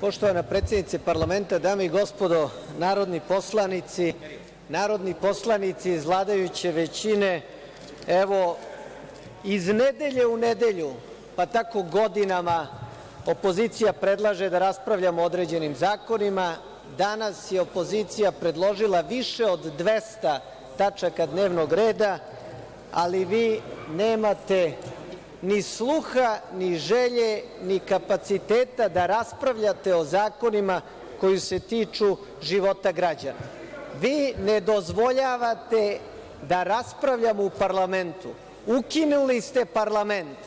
Poštovana predsednice parlamenta, dame i gospodo narodni poslanici, narodni poslanici iz vladajuće većine, evo, iz nedelje u nedelju, pa tako godinama, opozicija predlaže da raspravljamo o određenim zakonima. Danas je opozicija predložila više od 200 tačaka dnevnog reda, ali vi nemate ni sluha, ni želje, ni kapaciteta da raspravljate o zakonima koji se tiču života građana. Vi ne dozvoljavate da raspravljamo u parlamentu. Ukinuli ste parlament.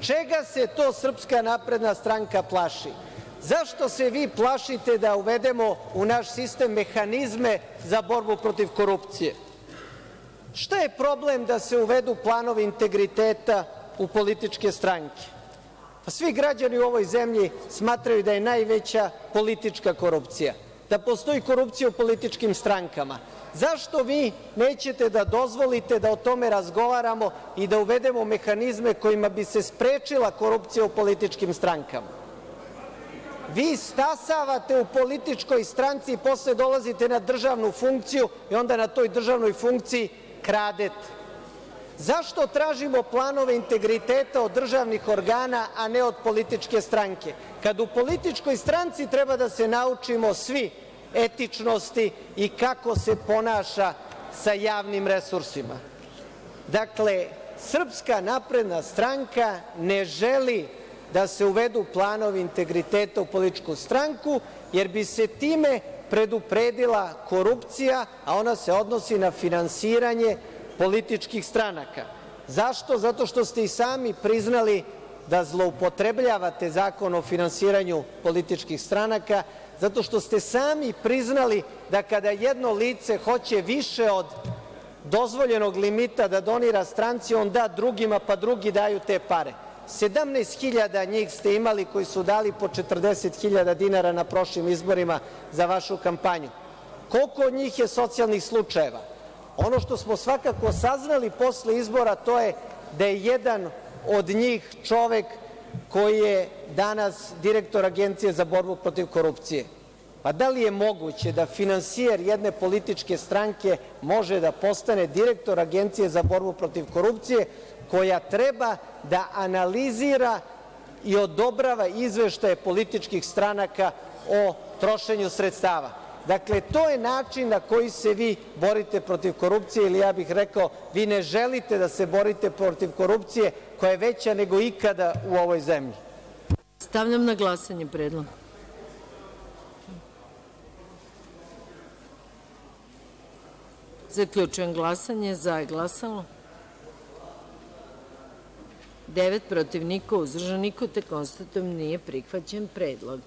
Čega se to Srpska napredna stranka plaši? Zašto se vi plašite da uvedemo u naš sistem mehanizme za borbu protiv korupcije? Šta je problem da se uvedu planovi integriteta u političke stranke? Pa svi građani u ovoj zemlji smatraju da je najveća politička korupcija, da postoji korupcija u političkim strankama. Zašto vi nećete da dozvolite da o tome razgovaramo i da uvedemo mehanizme kojima bi se sprečila korupcija u političkim strankama? Vi stasavate u političkoj stranci i posle dolazite na državnu funkciju i onda na toj državnoj funkciji kradete. Zašto tražimo planove integriteta od državnih organa, a ne od političke stranke? Kad u političkoj stranci treba da se naučimo svi etičnosti i kako se ponaša sa javnim resursima. Dakle, Srpska napredna stranka ne želi da se uvedu planovi integriteta u političku stranku, jer bi se time predupredila korupcija, a ona se odnosi na finansiranje političkih stranaka. Zašto? Zato što ste i sami priznali da zloupotrebljavate Zakon o finansiranju političkih stranaka, zato što ste sami priznali da kada jedno lice hoće više od dozvoljenog limita da donira stranci, on da drugima, pa drugi daju te pare. 17.000 njih ste imali koji su dali po 40.000 dinara na prošlim izborima za vašu kampanju. Koliko od njih je socijalnih slučajeva? Ono što smo svakako saznali posle izbora, to je da je jedan od njih čovek koji je danas direktor Agencije za borbu protiv korupcije. Pa da li je moguće da finansijer jedne političke stranke može da postane direktor Agencije za borbu protiv korupcije, koja treba da analizira i odobrava izveštaje političkih stranaka o trošenju sredstava? Dakle, to je način na koji se vi borite protiv korupcije ili ja bih rekao, vi ne želite da se borite protiv korupcije koja je veća nego ikada u ovoj zemlji. Stavljam na glasanje predlog. Zaključujem glasanje. Za je glasalo. Devet protiv niko, uzdržan niko, te konstatujem nije prihvaćen predlog.